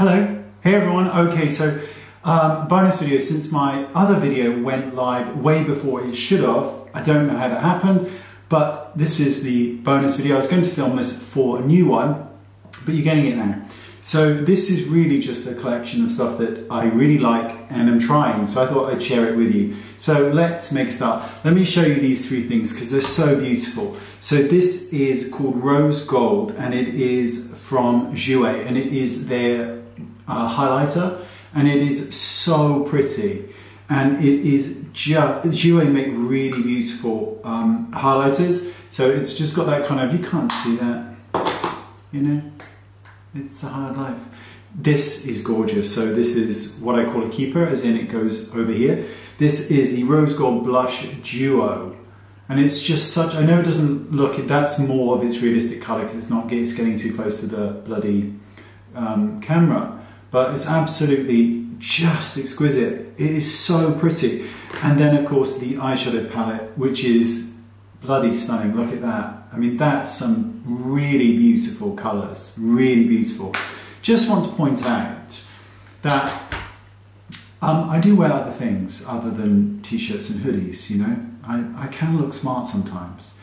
Hello, hey everyone. Okay, so um, bonus video since my other video went live way before it should have. I don't know how that happened, but this is the bonus video. I was going to film this for a new one, but you're getting it now. So this is really just a collection of stuff that I really like and I'm trying. So I thought I'd share it with you. So let's make a start. Let me show you these three things because they're so beautiful. So this is called Rose Gold and it is from Jouer and it is their uh, highlighter and it is so pretty. And it is just Jouer make really beautiful um, highlighters. So it's just got that kind of you can't see that you know? It's a hard life. This is gorgeous. So this is what I call a keeper as in it goes over here. This is the rose gold blush duo. And it's just such I know it doesn't look that's more of its realistic color because it's not it's getting too close to the bloody um, camera but it's absolutely just exquisite. It is so pretty. And then of course the eyeshadow palette, which is bloody stunning. Look at that. I mean, that's some really beautiful colors, really beautiful. Just want to point out that um, I do wear other things other than t-shirts and hoodies, you know. I, I can look smart sometimes.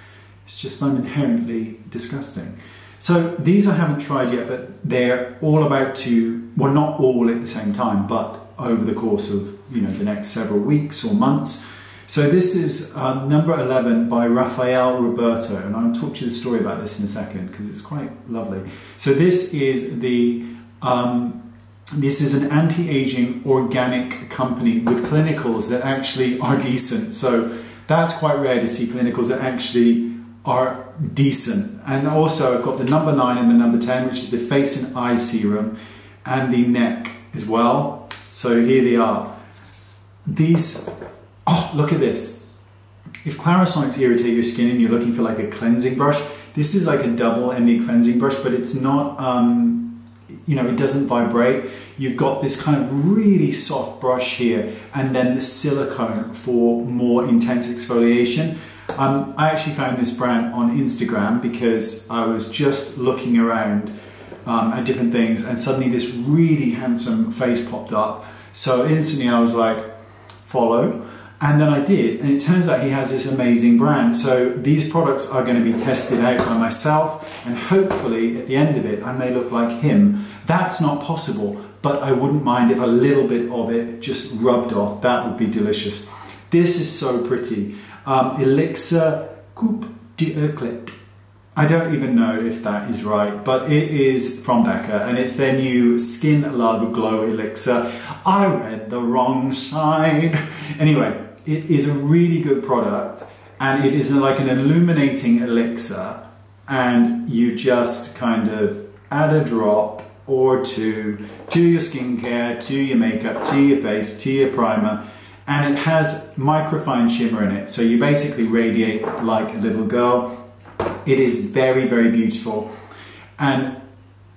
It's just I'm inherently disgusting. So these I haven't tried yet, but they're all about to, well not all at the same time, but over the course of you know the next several weeks or months. So this is uh, number 11 by Raffaele Ruberto, and I'll talk to you the story about this in a second because it's quite lovely. So this is the um, this is an anti-aging organic company with clinicals that actually are decent. So that's quite rare to see clinicals that actually are decent. And also I've got the number 9 and the number 10, which is the face and eye serum, and the neck as well. So here they are. These, oh, look at this. If Clarisonics irritate your skin and you're looking for like a cleansing brush, this is like a double-ended cleansing brush, but it's not, um, you know, it doesn't vibrate. You've got this kind of really soft brush here, and then the silicone for more intense exfoliation. Um, I actually found this brand on Instagram because I was just looking around um, at different things and suddenly this really handsome face popped up. So instantly I was like, follow. And then I did, and it turns out he has this amazing brand. So these products are going to be tested out by myself, and hopefully at the end of it, I may look like him. That's not possible, but I wouldn't mind if a little bit of it just rubbed off. That would be delicious. This is so pretty um, Elixir Coup d'Eclat. I don't even know if that is right, but it is from Becca and it's their new Skin Love Glow Elixir. I read the wrong side. Anyway, it is a really good product and it is like an illuminating elixir and you just kind of add a drop or two to your skincare, to your makeup, to your face, to your primer and it has microfine shimmer in it. So you basically radiate like a little girl. It is very, very beautiful and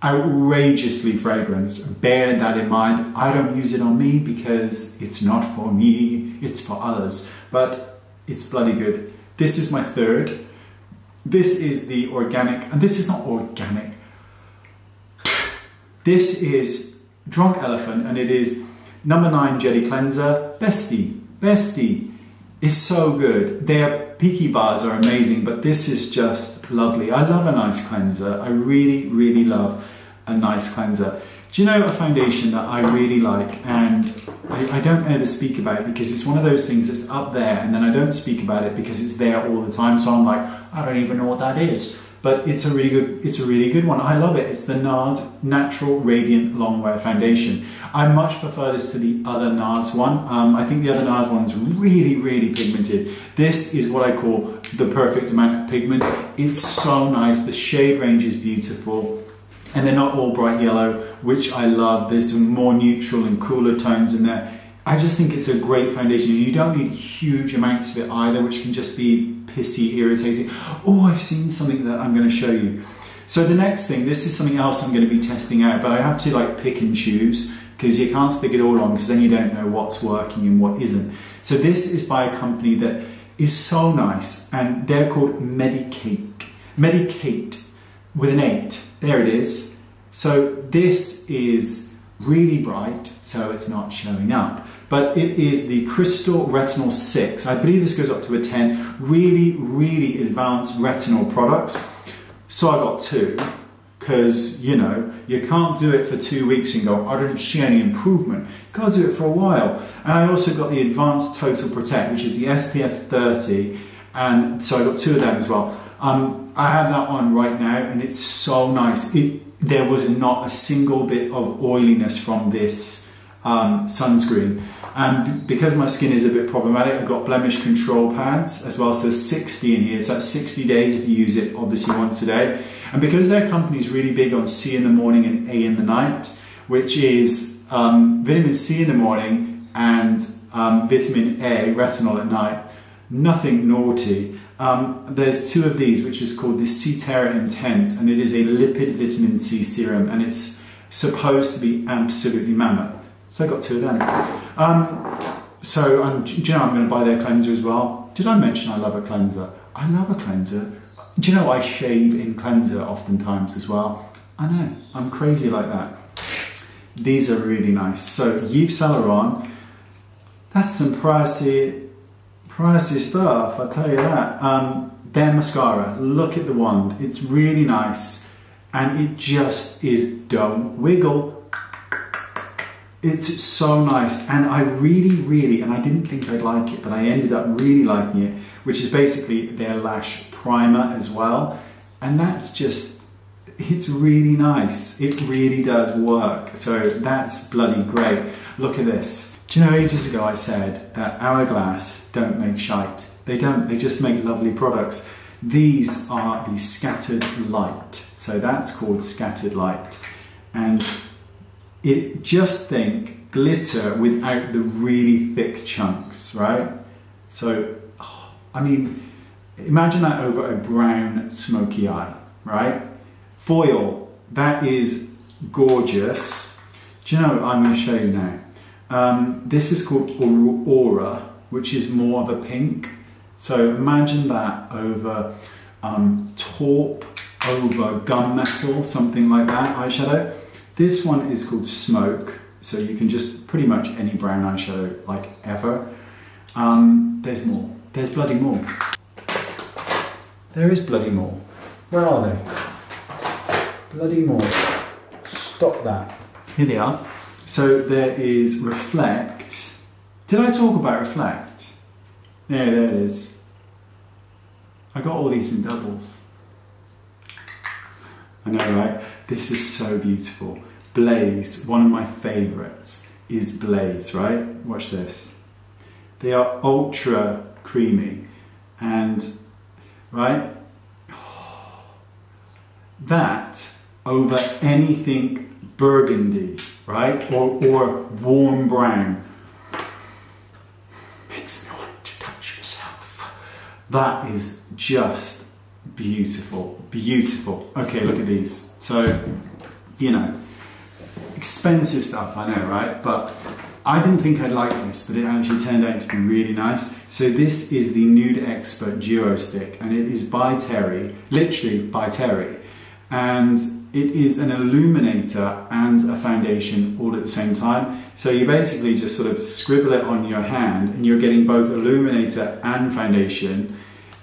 outrageously fragranced. Bear that in mind. I don't use it on me because it's not for me, it's for others, but it's bloody good. This is my third. This is the organic, and this is not organic. This is Drunk Elephant, and it is Number nine Jelly Cleanser, Beste. Beste is so good. Their Pekee bars are amazing, but this is just lovely. I love a nice cleanser. I really, really love a nice cleanser. Do you know a foundation that I really like and I, I, don't ever speak about it because it's one of those things that's up there and then I don't speak about it because it's there all the time. So I'm like, I don't even know what that is but it's a really good it's a really good one. I love it. It's the NARS Natural Radiant Longwear Foundation. I much prefer this to the other NARS one. Um, I think the other NARS one's really really pigmented. This is what I call the perfect amount of pigment. It's so nice. The shade range is beautiful. And they're not all bright yellow, which I love. There's some more neutral and cooler tones in there. I just think it's a great foundation. You don't need huge amounts of it either, which can just be pissy, irritating. Oh, I've seen something that I'm going to show you. So the next thing, this is something else I'm going to be testing out, but I have to like pick and choose because you can't stick it all on because then you don't know what's working and what isn't. So this is by a company that is so nice and they're called Medik8. Medik8 with an 8. There it is. So this is really bright, so it's not showing up. But it is the Crystal Retinal 6. I believe this goes up to a 10. Really, really advanced retinol products. So I got two because you know you can't do it for two weeks and go I don't see any improvement got to do it for a while and I also got the advanced total protect which is the SPF 30 and so I got two of them as well um, I have that on right now and it's so nice it, there was not a single bit of oiliness from this um, sunscreen and because my skin is a bit problematic I've got blemish control pads as well so there's 60 in here so that's 60 days if you use it obviously once a day and because their company is really big on C in the morning and A in the night, which is um, vitamin C in the morning and um, vitamin A, retinol at night, nothing naughty. Um, there's two of these, which is called the C-Tetra Intense, and it is a lipid vitamin C serum, and it's supposed to be absolutely mammoth. So I got two of them. Um, so, um, do you know, I'm going to buy their cleanser as well. Did I mention I love a cleanser? I love a cleanser. Do you know I shave in cleanser oftentimes as well? I know, I'm crazy like that. These are really nice. So Yves Saint Laurent, that's some pricey, pricey stuff, I'll tell you that. Um, their mascara, look at the wand, it's really nice and it just is don't wiggle. It's so nice and I really, really, and I didn't think I'd like it, but I ended up really liking it, which is basically their lash primer as well. And that's just, it's really nice. It really does work. So that's bloody great. Look at this. Do you know ages ago I said that Hourglass don't make shite. They don't, they just make lovely products. These are the scattered light. So that's called scattered light. And it just think glitter without the really thick chunks, right? So, oh, I mean, Imagine that over a brown smoky eye, right? Foil, that is gorgeous. Do you know, I'm to show you now. Um, this is called Aura, which is more of a pink. So imagine that over um, taupe, over gunmetal, something like that eyeshadow. This one is called Smoke, so you can just pretty much any brown eyeshadow like ever. Um, there's more, there's bloody more. There is bloody more. Where are they? Bloody more. Stop that. Here they are. So there is Reflect. Did I talk about Reflect? Yeah, there it is. I got all these in doubles. I know, right? This is so beautiful. Blaze, one of my favourites, is Blaze, right? Watch this. They are ultra creamy and right? That over anything burgundy, right? Or, or warm brown. Makes me want to touch yourself. That is just beautiful, beautiful. Okay, look at these. So, you know, expensive stuff, I know, right? But I didn't think I'd like this, but it actually turned out to be really nice. So this is the Nude Expert Duo Stick, and it is by Terry, literally by Terry. And it is an illuminator and a foundation all at the same time. So you basically just sort of scribble it on your hand, and you're getting both illuminator and foundation.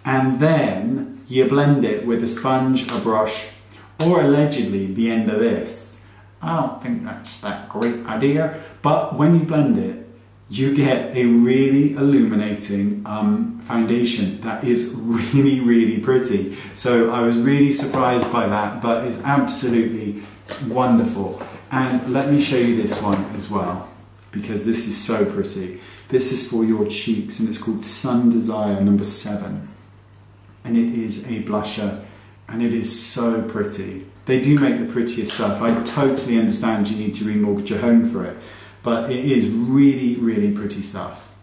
And then you blend it with a sponge, a brush, or allegedly the end of this I don't think that's that great idea. But when you blend it, you get a really illuminating um, foundation that is really, really pretty. So I was really surprised by that, but it's absolutely wonderful. And let me show you this one as well, because this is so pretty. This is for your cheeks, and it's called Sun Desire number seven. And it is a blusher, and it is so pretty. They do make the prettiest stuff. I totally understand you need to remortgage your home for it, but it is really, really pretty stuff.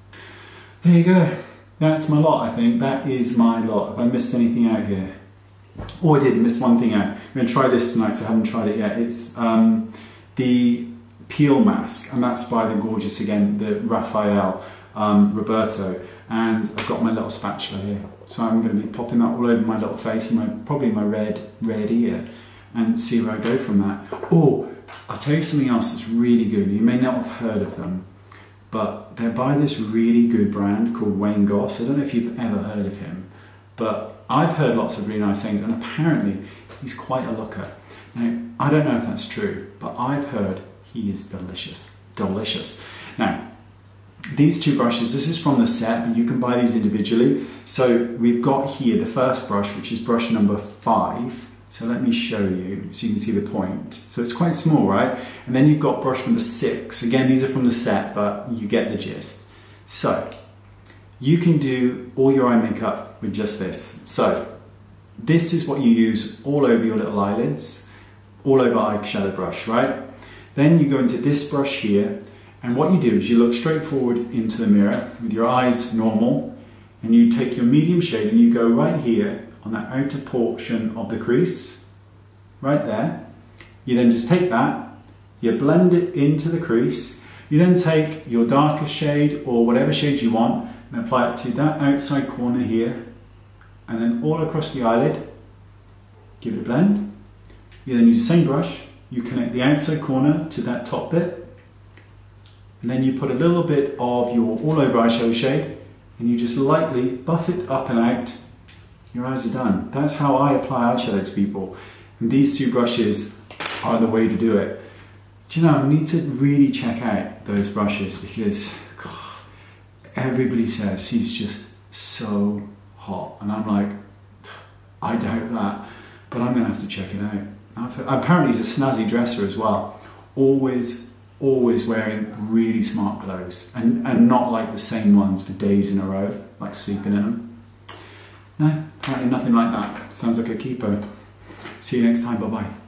There you go. That's my lot, I think. That is my lot. Have I missed anything out here? Oh, I did miss one thing out. I'm going to try this tonight, I haven't tried it yet. It's um, the peel mask, and that's by the gorgeous, again, the Raffaele um, Ruberto. And I've got my little spatula here. So I'm going to be popping that all over my little face and my, probably my red, red ear and see where I go from that. Oh, I'll tell you something else that's really good. You may not have heard of them, but they're by this really good brand called Wayne Goss. I don't know if you've ever heard of him, but I've heard lots of really nice things, and apparently he's quite a looker. Now, I don't know if that's true, but I've heard he is delicious. Delicious. Now, these two brushes, this is from the set, but you can buy these individually. So we've got here the first brush, which is brush number five. So let me show you so you can see the point. So it's quite small, right? And then you've got brush number six. Again, these are from the set, but you get the gist. So you can do all your eye makeup with just this. So this is what you use all over your little eyelids, all over eyeshadow brush, right? Then you go into this brush here, and what you do is you look straight forward into the mirror with your eyes normal, and you take your medium shade and you go right here on that outer portion of the crease, right there. You then just take that, you blend it into the crease, you then take your darker shade or whatever shade you want and apply it to that outside corner here, and then all across the eyelid, give it a blend. You then use the same brush, you connect the outside corner to that top bit, and then you put a little bit of your all over eyeshadow shade, and you just lightly buff it up and out. Your eyes are done. That's how I apply eyeshadow to people. And these two brushes are the way to do it. Do you know, I need to really check out those brushes because God, everybody says he's just so hot. And I'm like, I doubt that, but I'm going to have to check it out. Apparently, he's a snazzy dresser as well. Always, always wearing really smart clothes and, and not like the same ones for days in a row, like sleeping in them. No, apparently nothing like that. Sounds like a keeper. See you next time. Bye bye.